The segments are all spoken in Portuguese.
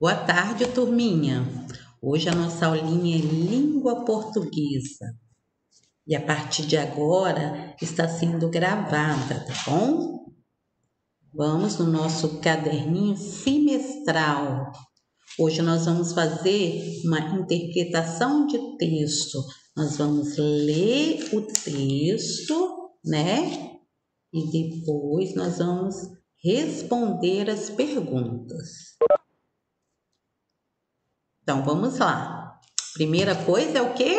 Boa tarde, turminha. Hoje a nossa aulinha é língua portuguesa. E a partir de agora está sendo gravada, tá bom? Vamos no nosso caderninho trimestral. Hoje nós vamos fazer uma interpretação de texto. Nós vamos ler o texto, né? E depois nós vamos responder as perguntas. Então vamos lá. Primeira coisa é o que?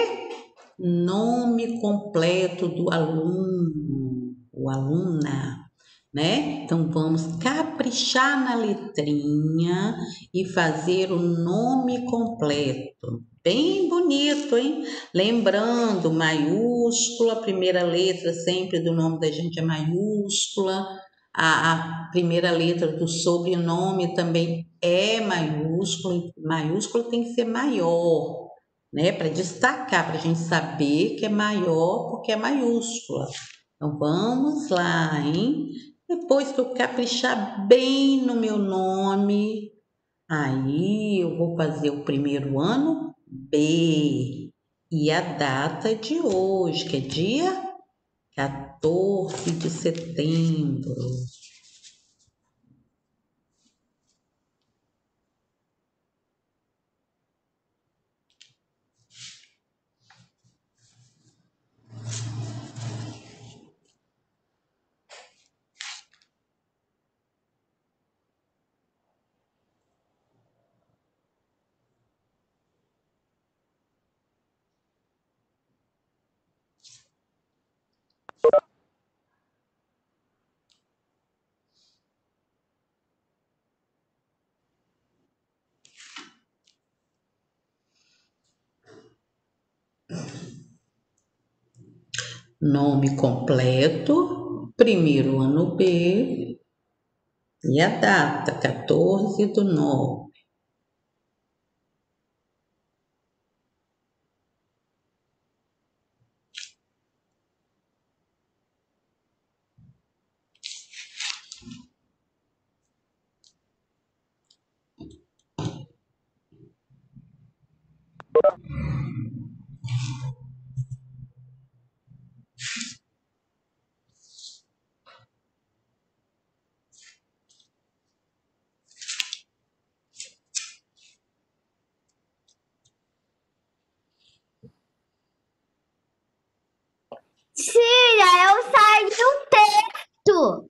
Nome completo do aluno, o aluna, né? Então vamos caprichar na letrinha e fazer o nome completo. Bem bonito, hein? Lembrando, maiúscula, primeira letra sempre do nome da gente é maiúscula, a, a primeira letra do sobrenome também é maiúsculo, maiúsculo tem que ser maior, né? Para destacar, para a gente saber que é maior porque é maiúscula. Então vamos lá, hein? Depois que eu caprichar bem no meu nome, aí eu vou fazer o primeiro ano B e a data de hoje, que é dia 14 de setembro. Nome completo, primeiro ano B e a data, 14 do 9. Tia, eu saí o texto.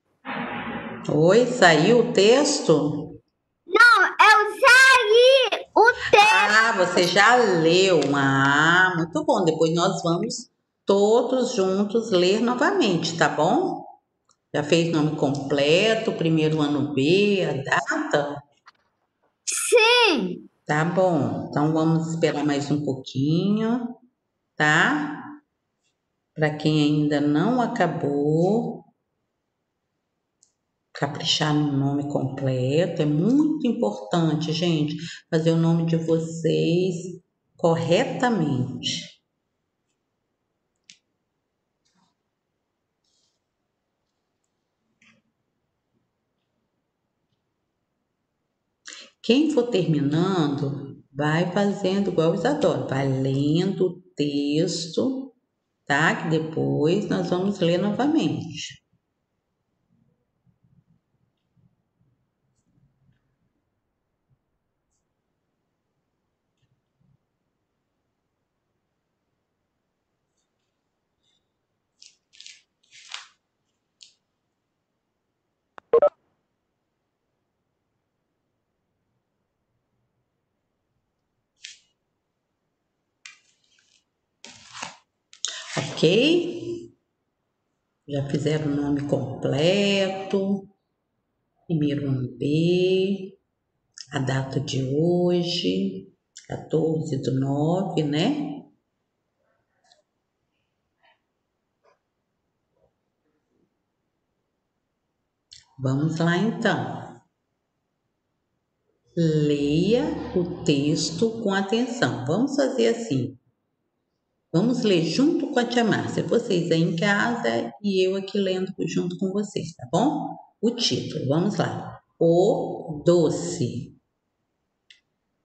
Oi, saiu o texto? Não, eu saí o texto. Ah, você já leu. Ah, muito bom. Depois nós vamos todos juntos ler novamente, tá bom? Já fez nome completo, primeiro ano B, a data? Sim. Tá bom. Então vamos esperar mais um pouquinho, tá? Para quem ainda não acabou, caprichar no nome completo é muito importante, gente, fazer o nome de vocês corretamente. Quem for terminando, vai fazendo igual Isadora, vai lendo o texto tá? Que depois nós vamos ler novamente. Ok? Já fizeram o nome completo, primeiro ano B, a data de hoje, 14 do 9, né? Vamos lá então. Leia o texto com atenção. Vamos fazer assim. Vamos ler junto com a tia Márcia, vocês aí em casa e eu aqui lendo junto com vocês, tá bom? O título, vamos lá. O doce.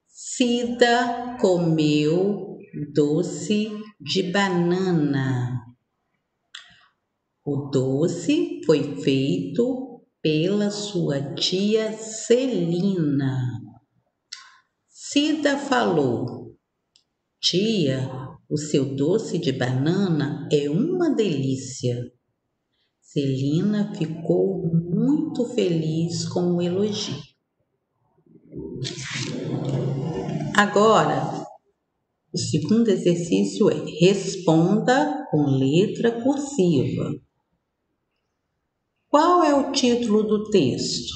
Cida comeu doce de banana. O doce foi feito pela sua tia Celina. Cida falou: Tia, o seu doce de banana é uma delícia. Celina ficou muito feliz com o elogio. Agora, o segundo exercício é responda com letra cursiva. Qual é o título do texto?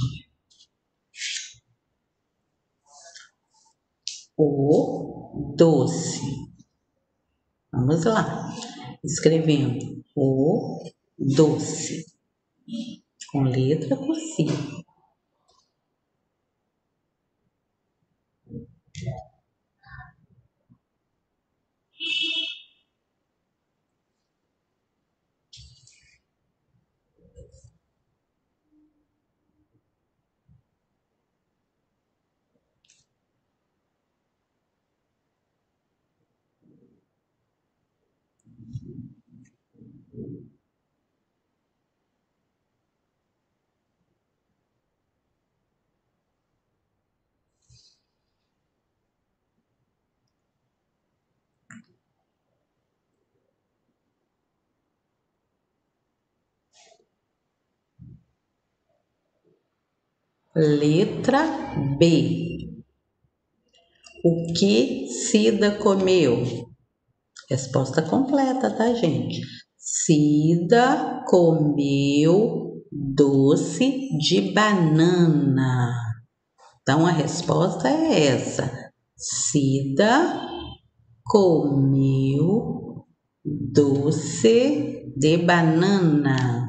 O doce. Vamos lá, escrevendo o doce com letra cursiva. Letra B. O que Cida comeu? Resposta completa, tá, gente? Cida comeu doce de banana. Então, a resposta é essa. Cida comeu doce de banana.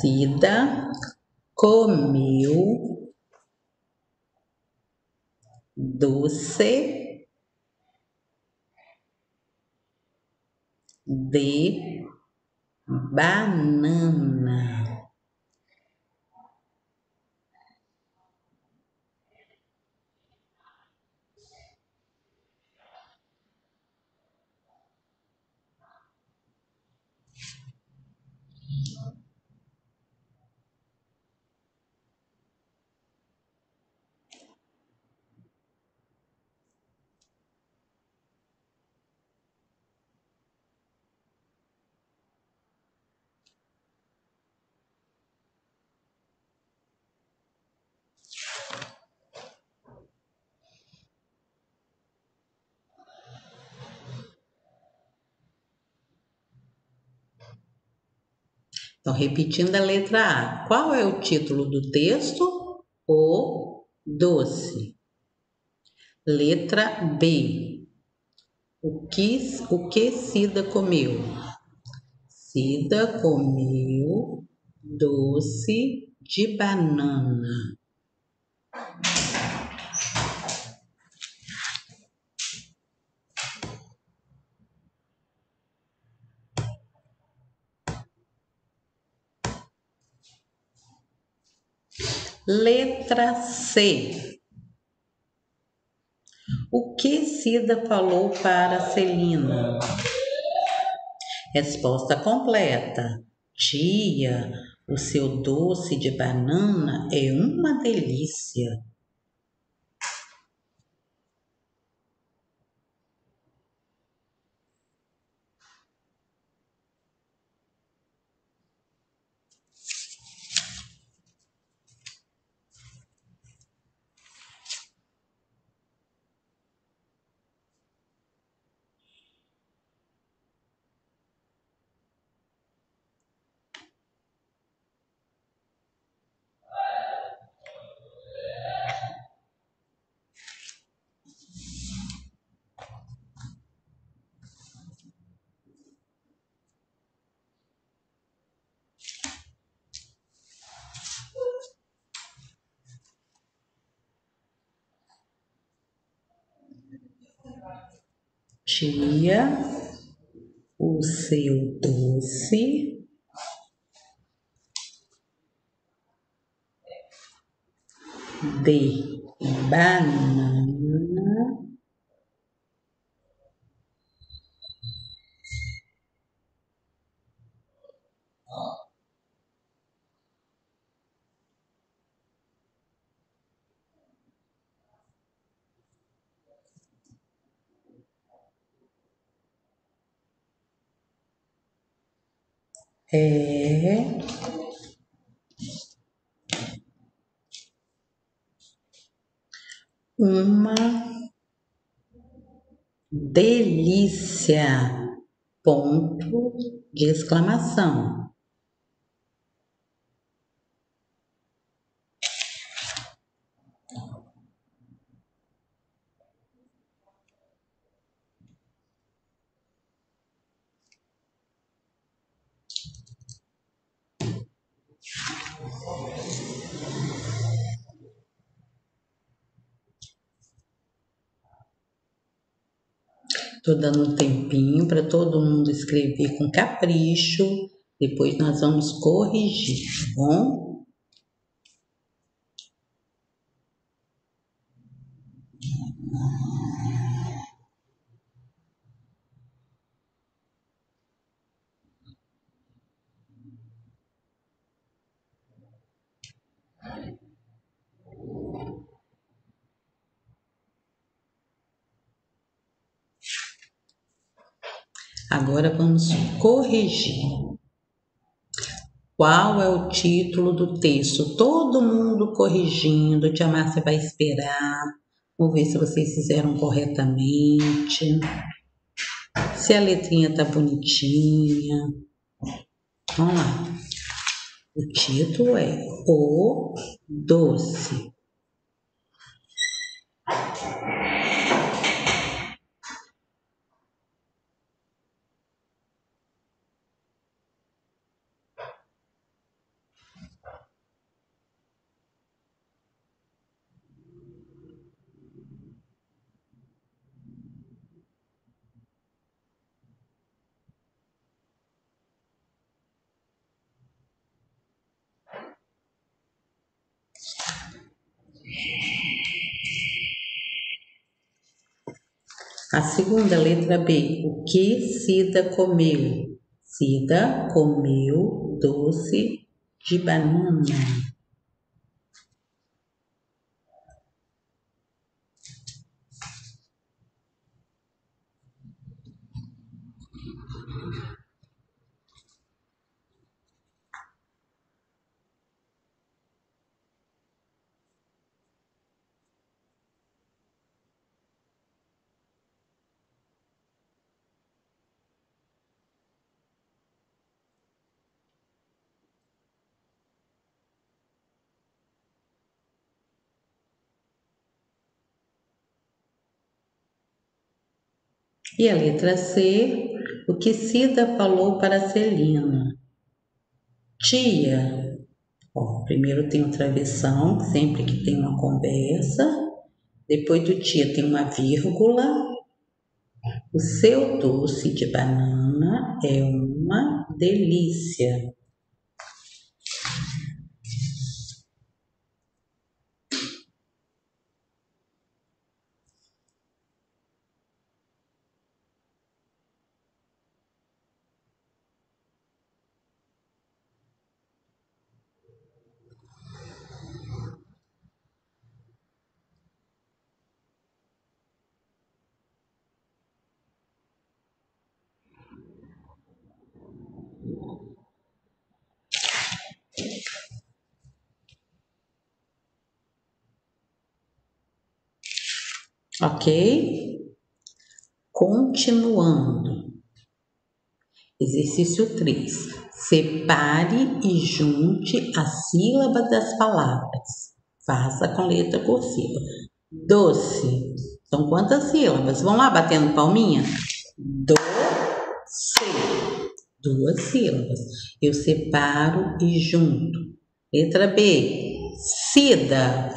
Cida comeu doce de banana. Então, repetindo a letra A. Qual é o título do texto? O doce. Letra B. O que, o que Cida comeu? Cida comeu doce de banana. Letra C. O que Cida falou para Celina? Resposta completa. Tia, o seu doce de banana é uma delícia. Tia, o seu doce. De banana. É uma delícia. Ponto de exclamação. Estou dando um tempinho para todo mundo escrever com capricho. Depois nós vamos corrigir, tá bom? Agora vamos corrigir. Qual é o título do texto? Todo mundo corrigindo. Tia Márcia vai esperar. Vou ver se vocês fizeram corretamente. Se a letrinha tá bonitinha. Vamos lá. O título é O Doce. A segunda letra B. O que Cida comeu? Cida comeu doce de banana. E a letra C, o que Cida falou para Celina? Tia, ó, primeiro tem o travessão, sempre que tem uma conversa, depois do tia tem uma vírgula, o seu doce de banana é uma delícia. Ok? Continuando. Exercício 3. Separe e junte as sílabas das palavras. Faça com letra cursiva. Doce. São quantas sílabas? Vamos lá, batendo palminha? Doce. Duas sílabas. Eu separo e junto. Letra B. Cida.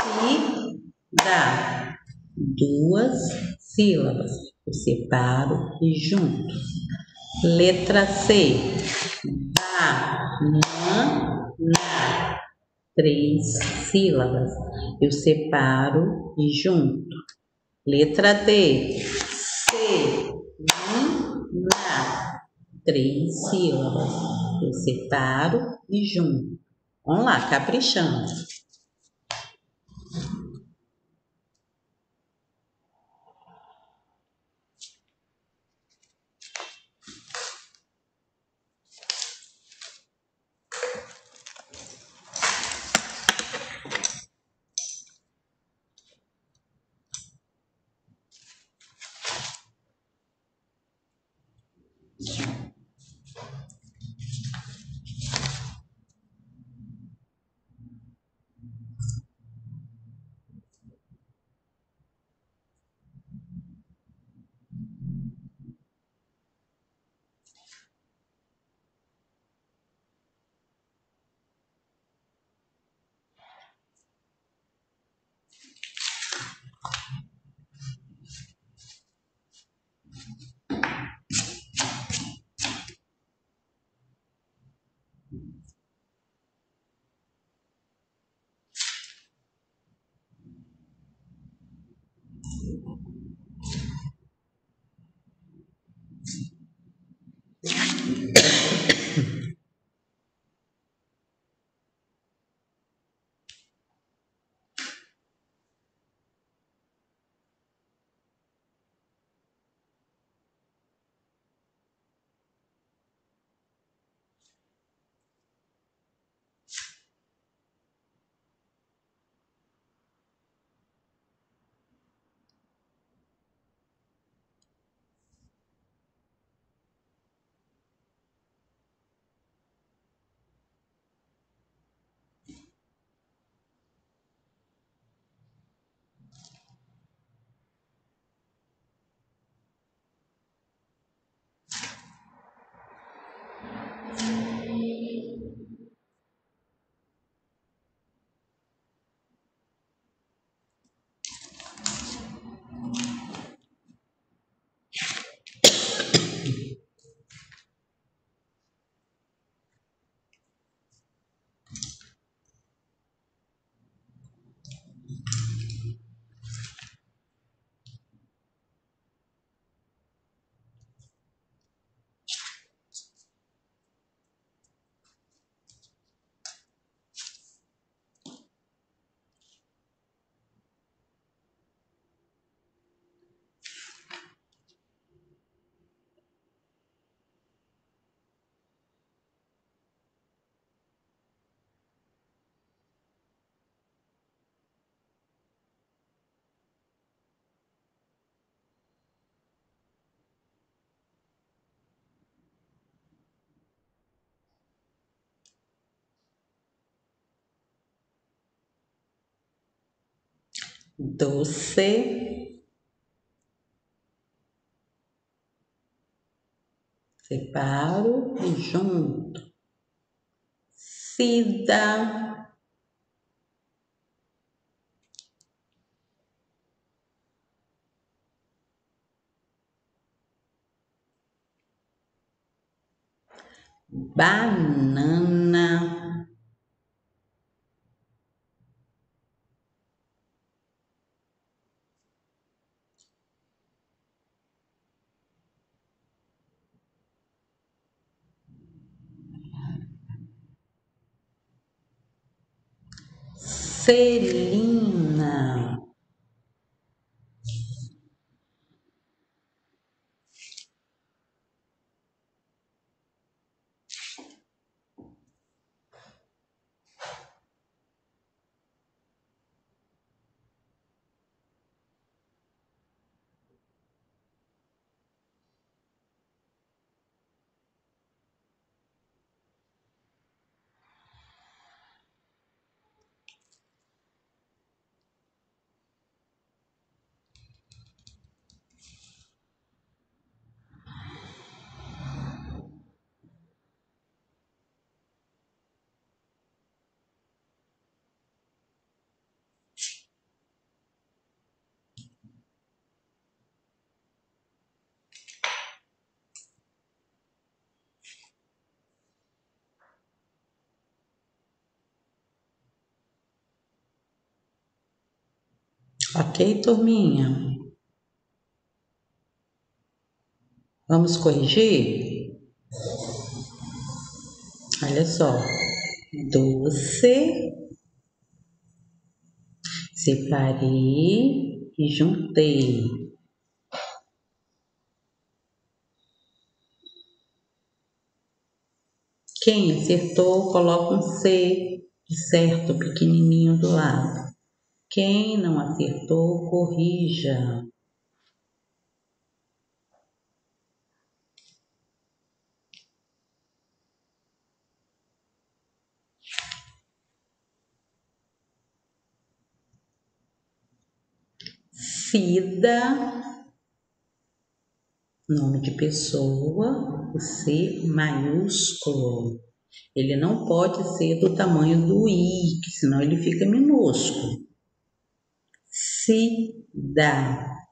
Cida duas sílabas. Eu separo e junto. Letra C. Banana. Três sílabas. Eu separo e junto. Letra D. Na. Três sílabas. Eu separo e junto. Vamos lá, caprichando. Doce, separo e junto, sida, banana. Celina. Ok, turminha? Vamos corrigir? Olha só. Doce. Separei e juntei. Quem acertou, coloca um C de certo pequenininho do lado. Quem não acertou, corrija. Cida, nome de pessoa, o C maiúsculo. Ele não pode ser do tamanho do I, que senão ele fica minúsculo. Cida.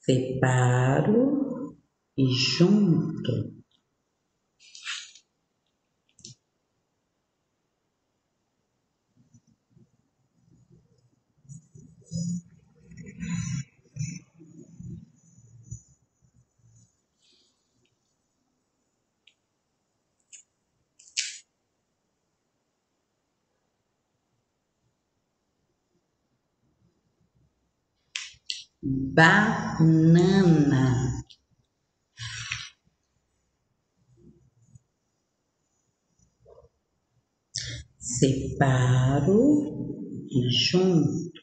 Separo e junto. Banana. Separo e junto.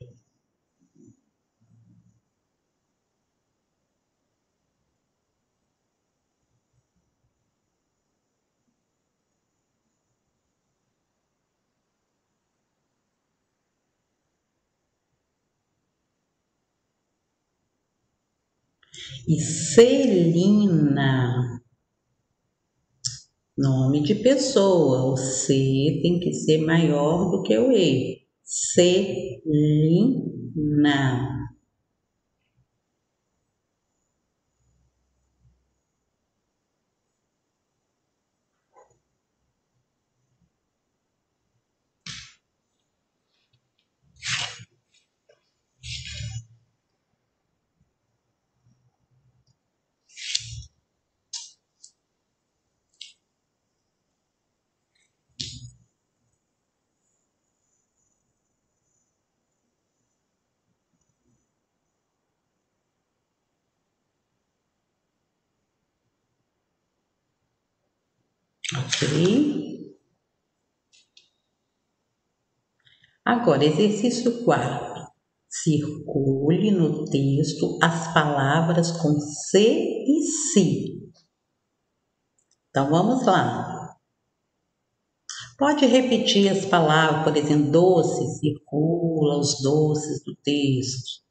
E Celina, nome de pessoa, o C tem que ser maior do que o E. Celina. Ok? Agora, exercício 4. Circule no texto as palavras com C e si. Então, vamos lá. Pode repetir as palavras, por exemplo, doce, circula os doces do texto.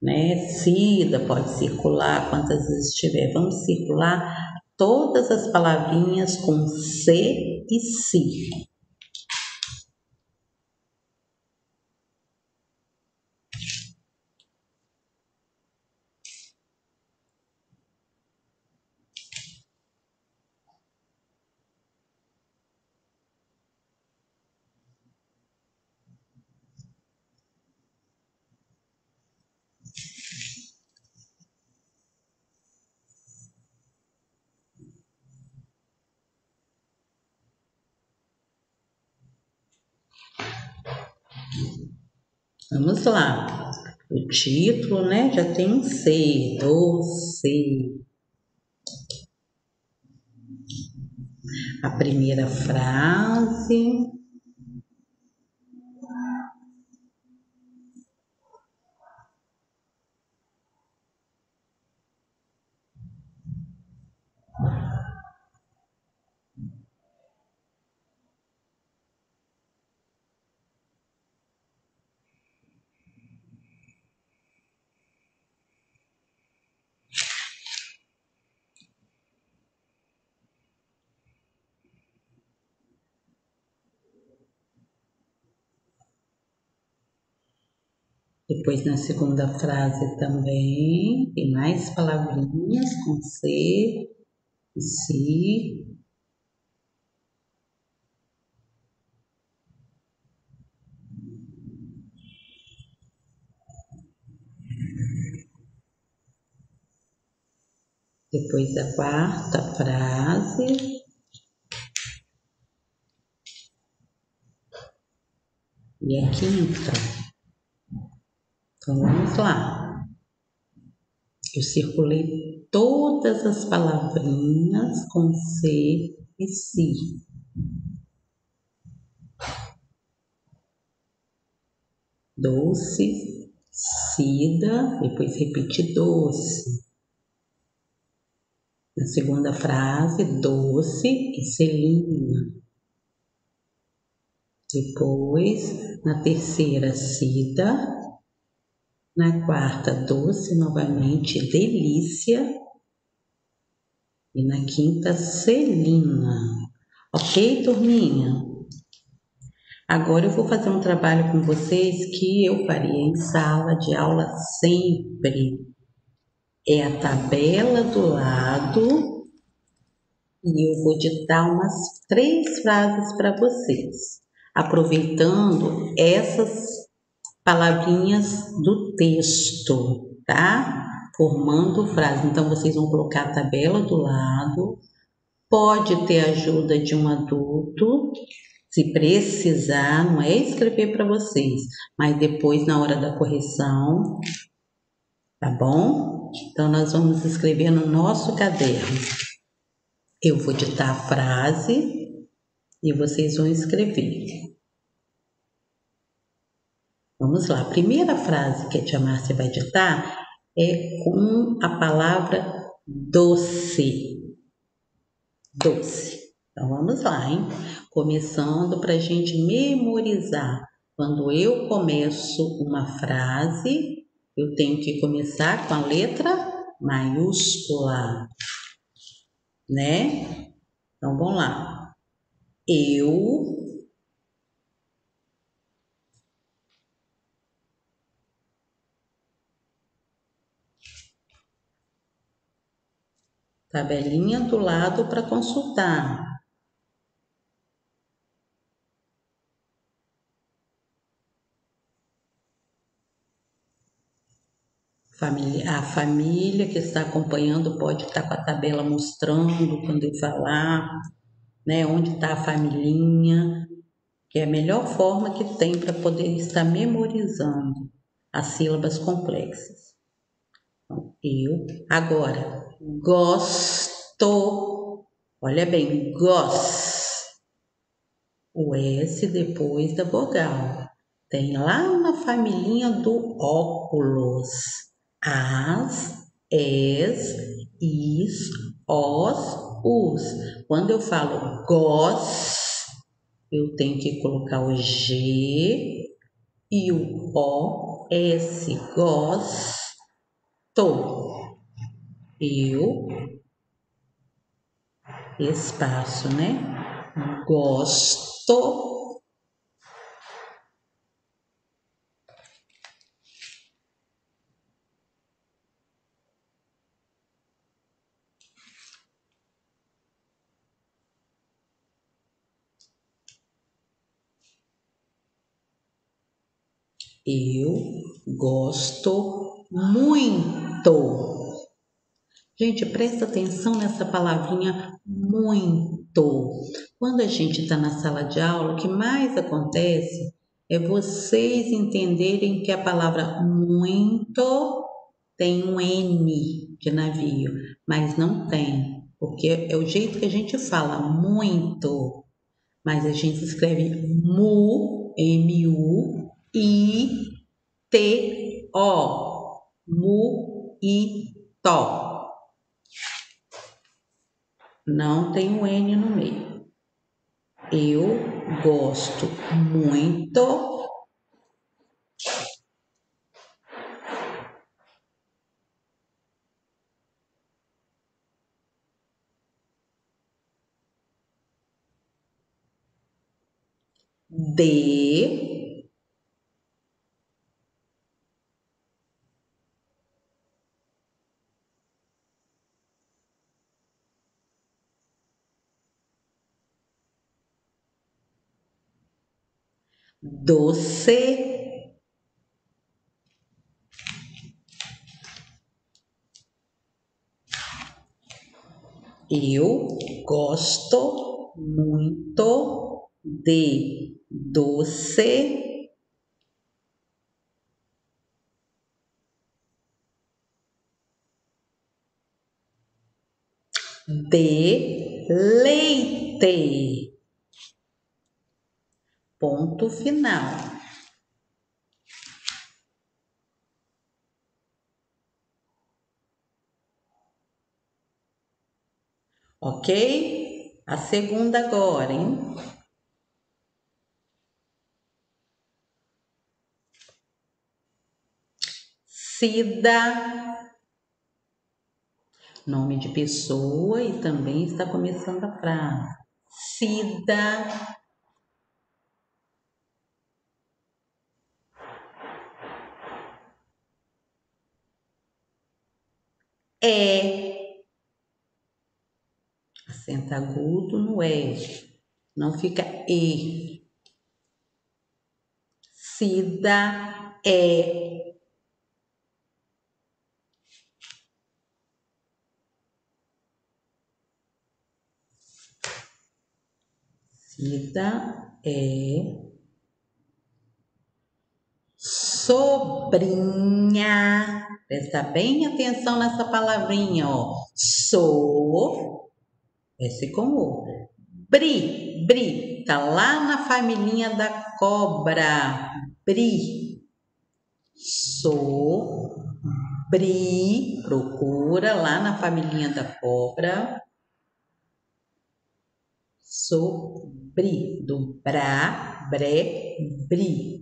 Né? Cida pode circular quantas vezes tiver. Vamos circular todas as palavrinhas com C e si. Vamos lá. O título, né, já tem um C, doce. A primeira frase. Depois, na segunda frase também, tem mais palavrinhas com C e si. Depois, a quarta frase. E a quinta. Então vamos lá. Eu circulei todas as palavrinhas com C e Si. Doce, sida, depois repete doce. Na segunda frase, doce e celina. Depois, na terceira, sida. Na quarta, doce novamente, delícia. E na quinta, celina. Ok, turminha? Agora eu vou fazer um trabalho com vocês que eu faria em sala de aula sempre. É a tabela do lado e eu vou ditar umas três frases para vocês, aproveitando essas palavrinhas do texto, tá? Formando frase. Então vocês vão colocar a tabela do lado, pode ter ajuda de um adulto se precisar, não é escrever para vocês, mas depois na hora da correção, tá bom? Então nós vamos escrever no nosso caderno. Eu vou ditar a frase e vocês vão escrever. Vamos lá. A primeira frase que a tia Márcia vai ditar é com a palavra doce. Doce. Então vamos lá, hein? Começando para a gente memorizar. Quando eu começo uma frase, eu tenho que começar com a letra maiúscula, né? Então vamos lá. Eu tabelinha do lado para consultar. A família que está acompanhando pode estar com a tabela mostrando quando eu falar, né, onde está a familhinha, que é a melhor forma que tem para poder estar memorizando as sílabas complexas. Então, eu, agora, gosto, olha bem, gosto, o S depois da vogal. Tem lá na familhinha do óculos as, es, is, os, os. Quando eu falo gos, eu tenho que colocar o G e o O, S, gosto. Eu, espaço, né? Gosto Eu gosto muito. Gente, presta atenção nessa palavrinha muito. Quando a gente está na sala de aula, o que mais acontece é vocês entenderem que a palavra muito tem um N de navio, mas não tem, porque é o jeito que a gente fala, muito. Mas a gente escreve mu, M-U, I, T, O, mu, i, to. Não tem o N no meio. Eu gosto muito de doce, Eu gosto muito de doce de leite. Ponto final. Ok? A segunda agora, hein? Cida, nome de pessoa e também está começando a frase. Cida. É acento agudo no E, não fica E. Cida é. Cida é sobrinha. Presta bem atenção nessa palavrinha, ó. Sou S com O. Bri, bri, tá lá na família da cobra. Bri. So, bri, procura lá na família da cobra. Sobre, do bra, bre, bri.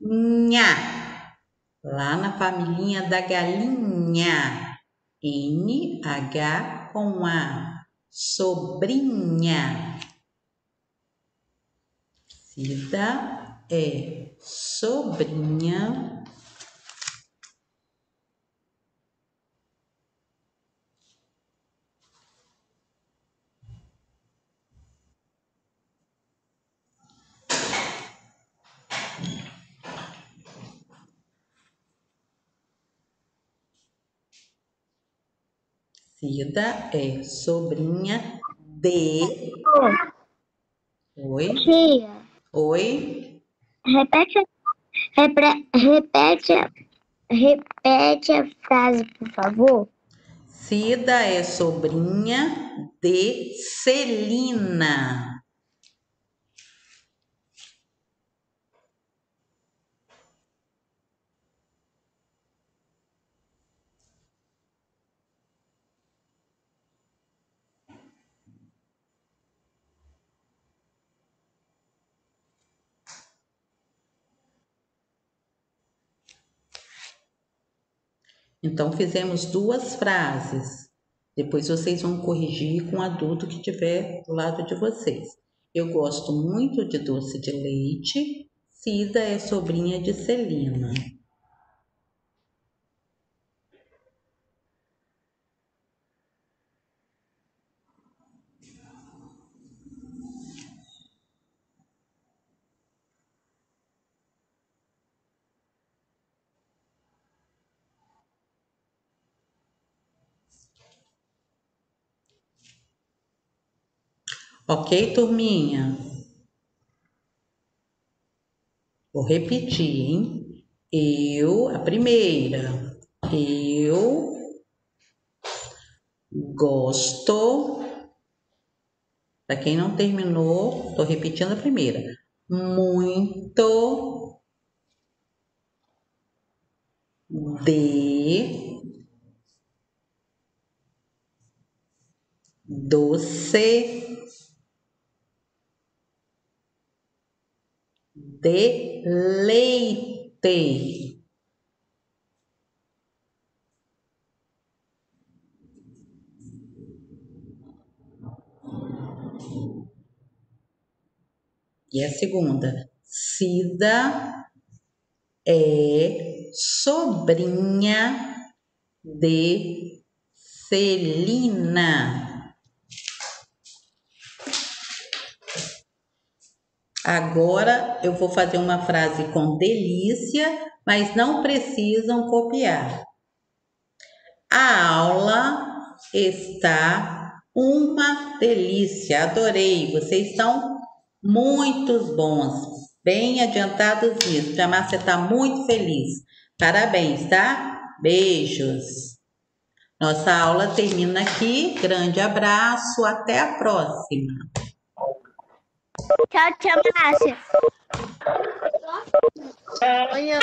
Nha, lá na família da galinha. N, H, com a sobrinha. Cida é sobrinha Cida é sobrinha de. Oi? Tia. Oi? Repete, repre, repete, repete a frase, por favor. Cida é sobrinha de Celina. Então, fizemos duas frases. Depois vocês vão corrigir com o adulto que tiver do lado de vocês. Eu gosto muito de doce de leite. Cida é sobrinha de Celina. Ok, turminha? Vou repetir, hein? Eu, a primeira, eu gosto. Para quem não terminou, estou repetindo a primeira. Muito de doce de leite. E a segunda, Cida é sobrinha de Celina. Agora eu vou fazer uma frase com delícia, mas não precisam copiar. A aula está uma delícia. Adorei. Vocês estão muitos bons, bem adiantados nisso. A Márcia está muito feliz. Parabéns, tá? Beijos. Nossa aula termina aqui. Grande abraço. Até a próxima. Tchau, tchau, Márcia. Oi, oi.